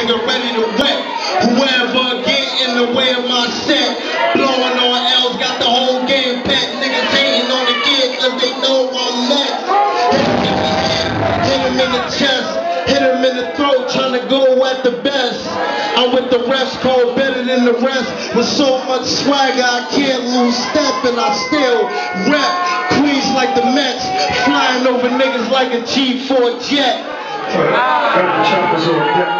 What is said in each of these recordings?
nigga ready to wet. Whoever get in the way of my set, blowing on L's, got the whole game bet. Niggas hating on the kid cause they know I'm next. Hit him in the chest, hit him in the throat, trying to go at the best. I'm with the rest code better than the rest. With so much swagger, I can't lose step and I still rep. Queens like the Mets, flying over niggas like a G4 jet. Choppers on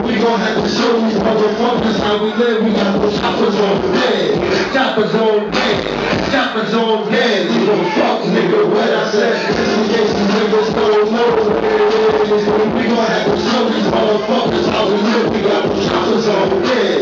we gon' have to show these motherfuckers how we live. We got those choppers on dead, choppers on dead, choppers on dead. You gon' fuck, nigga, what I said. Just in these niggas don't know. We gon' have to show these motherfuckers how we live. We got those choppers on dead,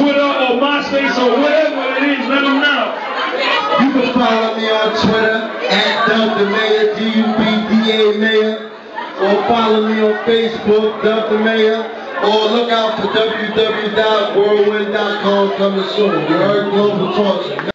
MySpace or whatever it is, let them know. You can follow me on Twitter at Dub Da Mayor, D-U-B-D-A Mayor, or follow me on Facebook, Dub Da Mayor, or look out for www.whirlwind.com coming soon. You heard Global Talks.